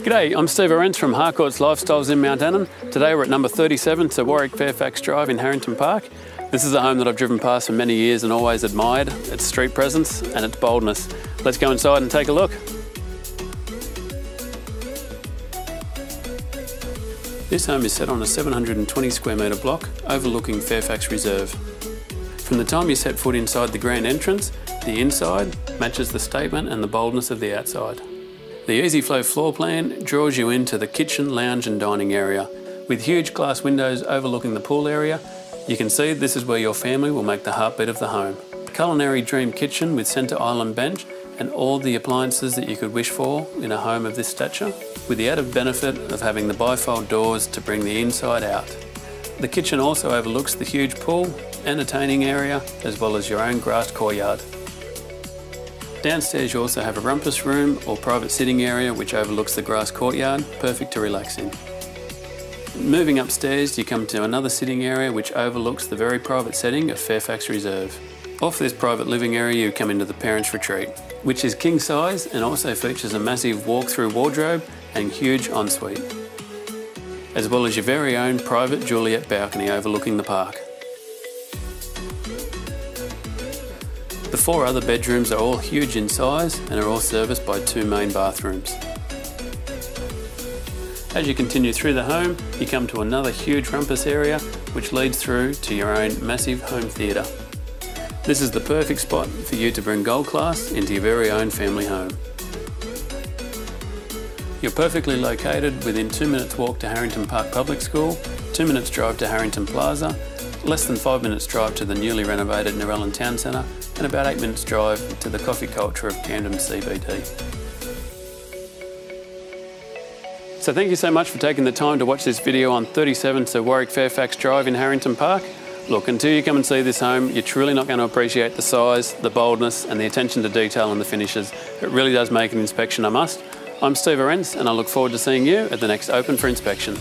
G'day, I'm Steve Arentz from Harcourts Lifestyles in Mount Annan. Today we're at number 37 to Warwick Fairfax Drive in Harrington Park. This is a home that I've driven past for many years and always admired, its street presence and its boldness. Let's go inside and take a look. This home is set on a 720 square metre block overlooking Fairfax Reserve. From the time you set foot inside the grand entrance, the inside matches the statement and the boldness of the outside. The EasyFlow floor plan draws you into the kitchen, lounge and dining area. With huge glass windows overlooking the pool area, you can see this is where your family will make the heartbeat of the home. Culinary dream kitchen with centre island bench and all the appliances that you could wish for in a home of this stature, with the added benefit of having the bifold doors to bring the inside out. The kitchen also overlooks the huge pool, entertaining area, as well as your own grassed courtyard. Downstairs you also have a rumpus room or private sitting area which overlooks the grass courtyard, perfect to relax in. Moving upstairs you come to another sitting area which overlooks the very private setting of Fairfax Reserve. Off this private living area you come into the parents retreat, which is king size and also features a massive walk-through wardrobe and huge ensuite, as well as your very own private Juliet balcony overlooking the park. The four other bedrooms are all huge in size and are all serviced by two main bathrooms. As you continue through the home, you come to another huge rumpus area which leads through to your own massive home theatre. This is the perfect spot for you to bring gold class into your very own family home. You're perfectly located within two minutes walk to Harrington Park Public School, two minutes drive to Harrington Plaza, less than five minutes drive to the newly renovated Narellan Town Centre and about eight minutes drive to the coffee culture of Camden CBD. So thank you so much for taking the time to watch this video on 37 to Warwick Fairfax Drive in Harrington Park. Look, until you come and see this home, you're truly not going to appreciate the size, the boldness and the attention to detail and the finishes. It really does make an inspection a must. I'm Steve Arentz and I look forward to seeing you at the next Open for Inspection.